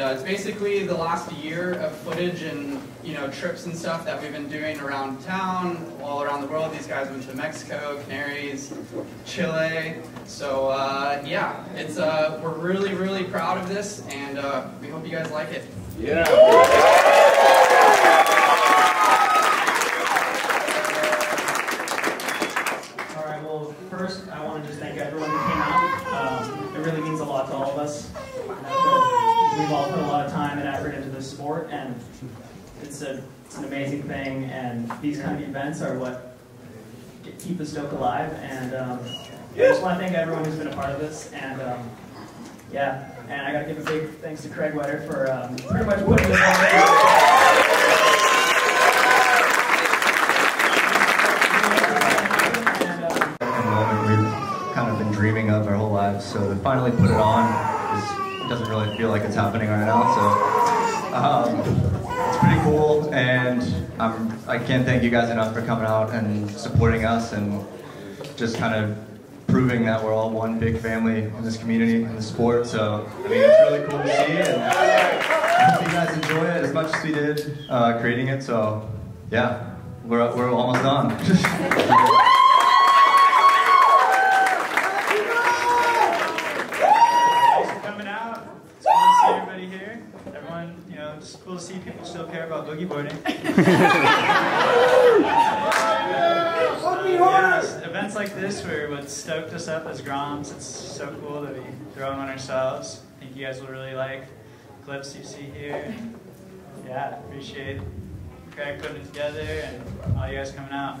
uh, it's basically the last year of footage and you know trips and stuff that we've been doing around town, all around the world. These guys went to Mexico, Canaries, Chile. So uh, yeah, it's uh, we're really really proud of this, and uh, we hope you guys like it. Yeah. All right, well, first, I want to just thank everyone who came out. Um, it really means a lot to all of us. We've all put a lot of time and effort into this sport, and it's, a, it's an amazing thing, and these kind of events are what keep the Stoke alive, and um, I just want to thank everyone who's been a part of this, and um, yeah, and I got to give a big thanks to Craig Wetter for um, pretty much putting this all together. And, um, kind of been dreaming of our whole lives. So to finally put it on doesn't really feel like it's happening right now. So um, it's pretty cool, and I'm, I can't thank you guys enough for coming out and supporting us and just kind of proving that we're all one big family in this community in the sport. So I mean, it's really cool to see, and I hope you guys enjoy it as much as we did uh, creating it. So yeah, we're we're almost done. Thanks for coming out. It's cool to see everybody here. Everyone, you know, it's cool to see people still care about boogie boarding. Yes, events like this were what stoked us up as Groms. It's so cool that we throw them on ourselves. I think you guys will really like clips you see here. Yeah, appreciate Craig putting it together and all you guys coming out.